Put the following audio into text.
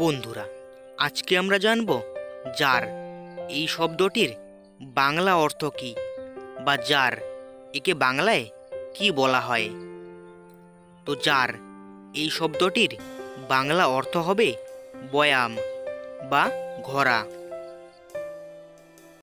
বন্ধুরা, আজকে আমরা জানব যার এই শব্দটির বাংলা অর্থ কী বা যার একে বাংলায় কি বলা হয়। তো যার এই শব্দটির বাংলা অর্থ হবে বয়াম বা ঘোড়া।